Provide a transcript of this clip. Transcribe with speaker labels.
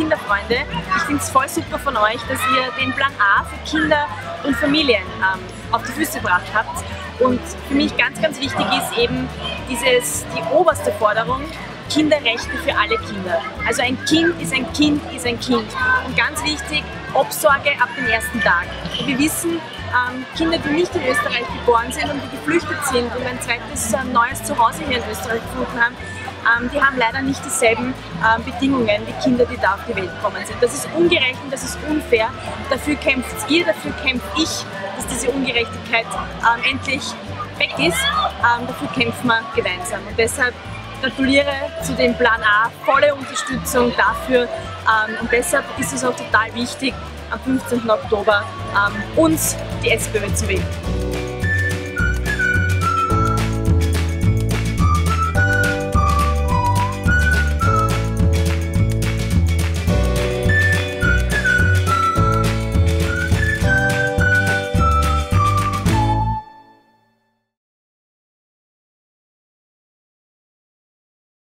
Speaker 1: Kinderfreunde, ich finde es voll super von euch, dass ihr den Plan A für Kinder und Familien ähm, auf die Füße gebracht habt. Und für mich ganz, ganz wichtig ist eben dieses, die oberste Forderung, Kinderrechte für alle Kinder. Also ein Kind ist ein Kind ist ein Kind. Und ganz wichtig, Obsorge ab dem ersten Tag. Wir wissen, Kinder, die nicht in Österreich geboren sind und die geflüchtet sind und ein zweites äh, neues Zuhause hier in Österreich gefunden haben, ähm, die haben leider nicht dieselben ähm, Bedingungen wie Kinder, die da auf die Welt gekommen sind. Das ist ungerecht und das ist unfair. Dafür kämpft ihr, dafür kämpfe ich, dass diese Ungerechtigkeit ähm, endlich weg ist. Ähm, dafür kämpfen wir gemeinsam. Und deshalb gratuliere zu dem Plan A, volle Unterstützung dafür ähm, und deshalb ist es auch total wichtig, am 15. Oktober ähm, uns die SPÖ zu wählen.